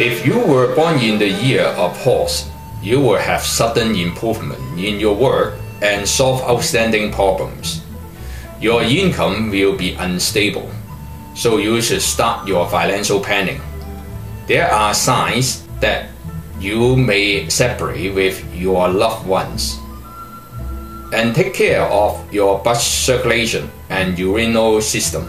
If you were born in the year of horse, you will have sudden improvement in your work and solve outstanding problems. Your income will be unstable, so you should start your financial planning. There are signs that you may separate with your loved ones. And take care of your blood circulation and urinal system.